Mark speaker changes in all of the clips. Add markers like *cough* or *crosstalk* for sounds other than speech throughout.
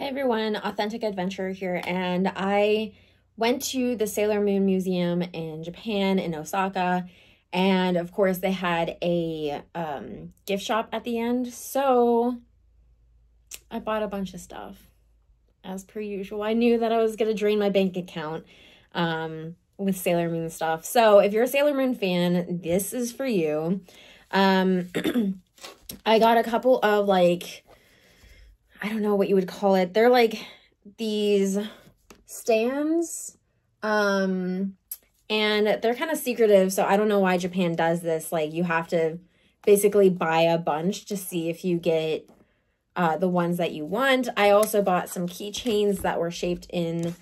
Speaker 1: Hey everyone, Authentic Adventurer here, and I went to the Sailor Moon Museum in Japan, in Osaka, and of course they had a um, gift shop at the end, so I bought a bunch of stuff. As per usual, I knew that I was going to drain my bank account um, with Sailor Moon stuff. So if you're a Sailor Moon fan, this is for you. Um, *clears throat* I got a couple of like I don't know what you would call it. They're like these stands. Um, and they're kind of secretive. So I don't know why Japan does this. Like you have to basically buy a bunch to see if you get uh, the ones that you want. I also bought some keychains that were shaped in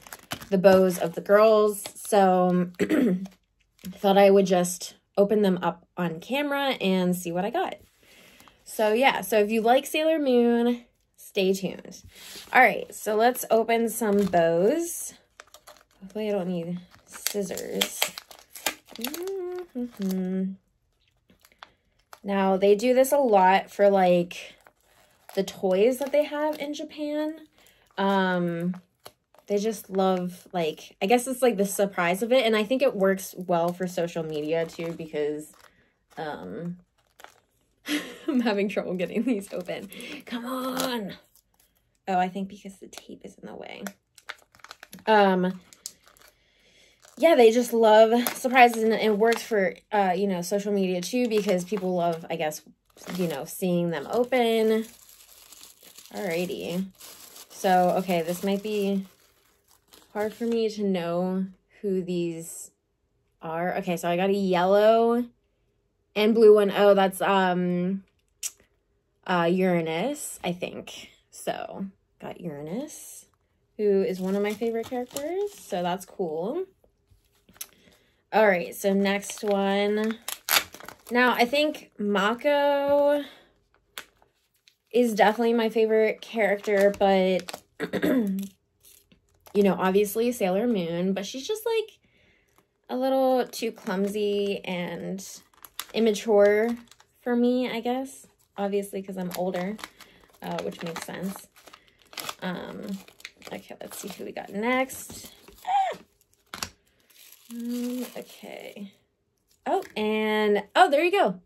Speaker 1: the bows of the girls. So I *clears throat* thought I would just open them up on camera and see what I got. So yeah, so if you like Sailor Moon, stay tuned. All right, so let's open some bows. Hopefully I don't need scissors. Mm -hmm. Now, they do this a lot for, like, the toys that they have in Japan. Um, they just love, like, I guess it's, like, the surprise of it. And I think it works well for social media, too, because, um, *laughs* I'm having trouble getting these open. Come on. Oh, I think because the tape is in the way. Um, yeah, they just love surprises and it works for, uh, you know, social media too because people love, I guess, you know, seeing them open. Alrighty. So, okay, this might be hard for me to know who these are. Okay, so I got a yellow and blue one. Oh, that's um uh Uranus, I think. So, got Uranus, who is one of my favorite characters. So that's cool. All right, so next one. Now, I think Mako is definitely my favorite character, but, *clears throat* you know, obviously Sailor Moon, but she's just like a little too clumsy and immature for me, I guess. Obviously, because I'm older, uh, which makes sense. Um, okay, let's see who we got next. Um, okay. Oh, and, oh, there you go.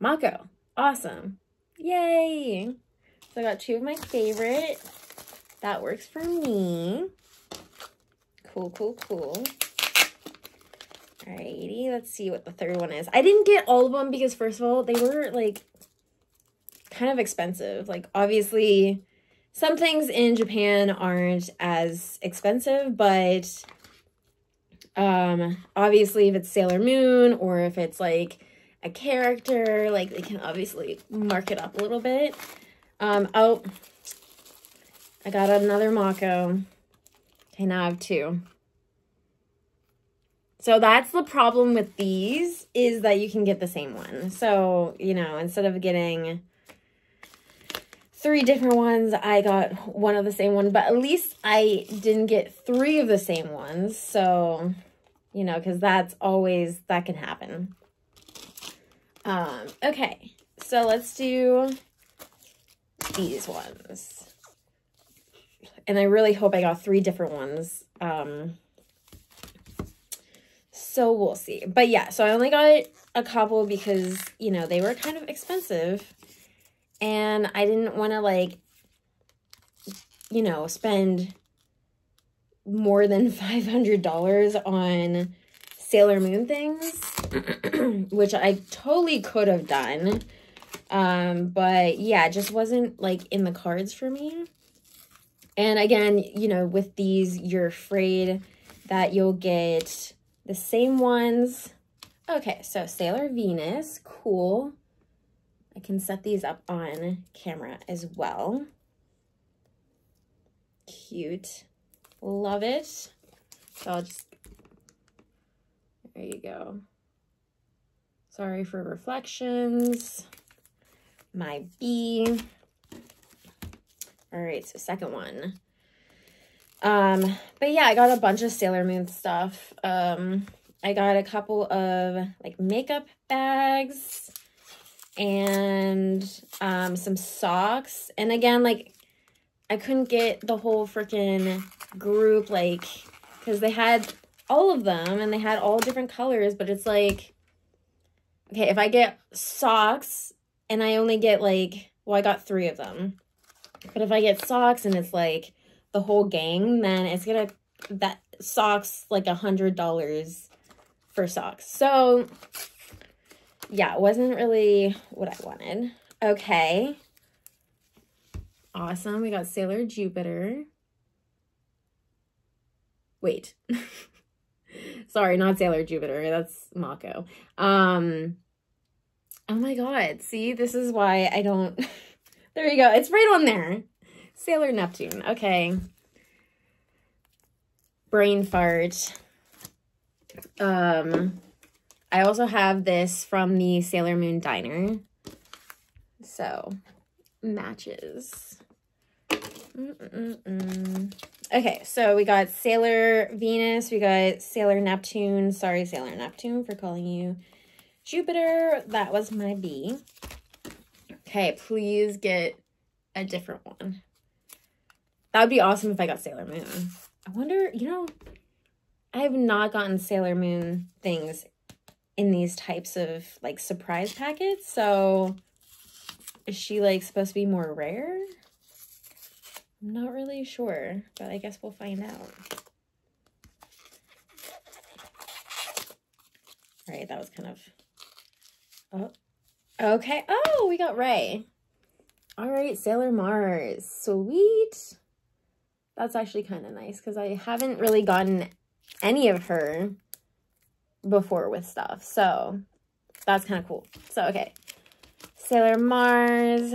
Speaker 1: Mako. Awesome. Yay. So I got two of my favorite. That works for me. Cool, cool, cool. Alrighty, let's see what the third one is. I didn't get all of them because, first of all, they were, like, kind of expensive. Like, obviously, some things in Japan aren't as expensive, but um, obviously if it's Sailor Moon or if it's like a character, like they can obviously mark it up a little bit. Um, oh, I got another Mako. Okay, now I have two. So that's the problem with these is that you can get the same one. So, you know, instead of getting three different ones. I got one of the same one, but at least I didn't get three of the same ones. So, you know, because that's always, that can happen. Um, okay, so let's do these ones. And I really hope I got three different ones. Um, so we'll see. But yeah, so I only got a couple because, you know, they were kind of expensive and I didn't want to like, you know, spend more than *laughs* $500 on Sailor Moon things, *clears throat* which I totally could have done. Um, but yeah, it just wasn't like in the cards for me. And again, you know, with these, you're afraid that you'll get the same ones. Okay, so Sailor Venus, cool. I can set these up on camera as well. Cute. Love it. So I'll just, there you go. Sorry for reflections. My B. All right, so second one. Um, but yeah, I got a bunch of Sailor Moon stuff. Um, I got a couple of like makeup bags and um, some socks. And again, like, I couldn't get the whole freaking group, like, because they had all of them and they had all different colors, but it's like, okay, if I get socks and I only get like, well, I got three of them. But if I get socks and it's like the whole gang, then it's gonna, that socks like a hundred dollars for socks. So yeah, it wasn't really what I wanted. Okay. Awesome. We got Sailor Jupiter. Wait. *laughs* Sorry, not Sailor Jupiter. That's Mako. Um, oh my god. See, this is why I don't... *laughs* there you go. It's right on there. Sailor Neptune. Okay. Brain fart. Um, I also have this from the Sailor Moon Diner. So, matches. Mm -mm -mm. Okay, so we got Sailor Venus, we got Sailor Neptune. Sorry, Sailor Neptune, for calling you Jupiter. That was my B. Okay, please get a different one. That would be awesome if I got Sailor Moon. I wonder, you know, I have not gotten Sailor Moon things in these types of like surprise packets. So is she like supposed to be more rare? I'm not really sure, but I guess we'll find out. All right, that was kind of, oh, okay. Oh, we got Ray. All right, Sailor Mars, sweet. That's actually kind of nice because I haven't really gotten any of her before with stuff. So that's kind of cool. So, okay. Sailor Mars,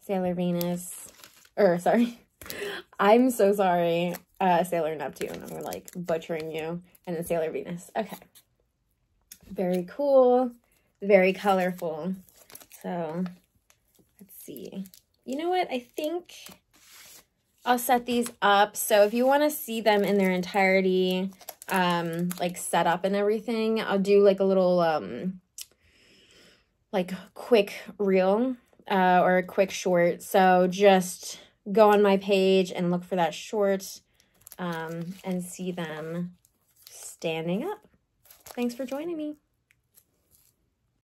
Speaker 1: Sailor Venus, or *laughs* sorry, I'm so sorry, uh, Sailor Neptune. I'm like butchering you. And then Sailor Venus. Okay. Very cool. Very colorful. So let's see. You know what? I think I'll set these up. So if you want to see them in their entirety, um, like set up and everything, I'll do like a little, um, like quick reel uh, or a quick short. So just go on my page and look for that short um, and see them standing up. Thanks for joining me.